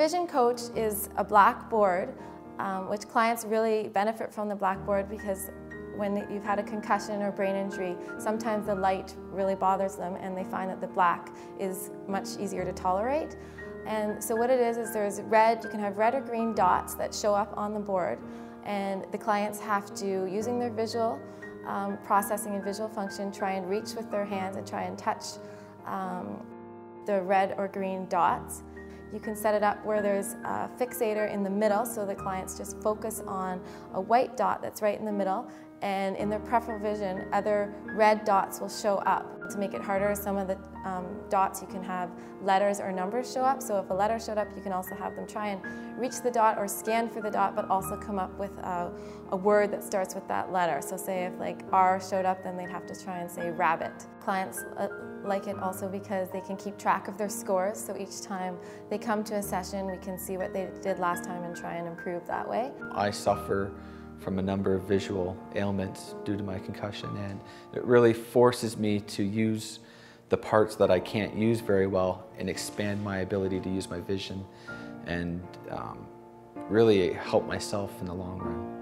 Vision Coach is a blackboard, um, which clients really benefit from the blackboard because when you've had a concussion or brain injury, sometimes the light really bothers them and they find that the black is much easier to tolerate. And so what it is, is there's red, you can have red or green dots that show up on the board and the clients have to, using their visual um, processing and visual function, try and reach with their hands and try and touch um, the red or green dots. You can set it up where there's a fixator in the middle so the clients just focus on a white dot that's right in the middle and in their peripheral vision other red dots will show up. To make it harder, some of the um, dots you can have letters or numbers show up. So if a letter showed up, you can also have them try and reach the dot or scan for the dot, but also come up with a, a word that starts with that letter. So say if like R showed up, then they'd have to try and say rabbit. Clients uh, like it also because they can keep track of their scores. So each time they come to a session, we can see what they did last time and try and improve that way. I suffer from a number of visual ailments due to my concussion and it really forces me to use the parts that I can't use very well and expand my ability to use my vision and um, really help myself in the long run.